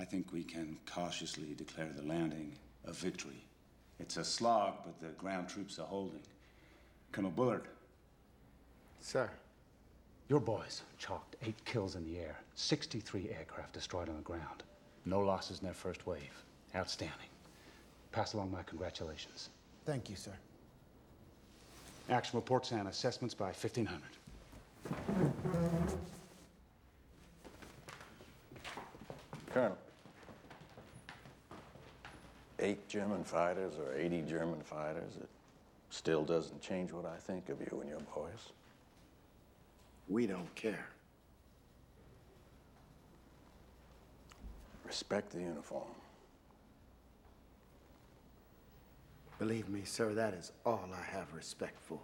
I think we can cautiously declare the landing a victory. It's a slog, but the ground troops are holding. Colonel Bullard. Sir. Your boys chalked eight kills in the air, 63 aircraft destroyed on the ground. No losses in their first wave. Outstanding. Pass along my congratulations. Thank you, sir. Action reports and assessments by 1500. Colonel, eight German fighters or 80 German fighters, it still doesn't change what I think of you and your boys. We don't care. Respect the uniform. Believe me, sir, that is all I have respect for.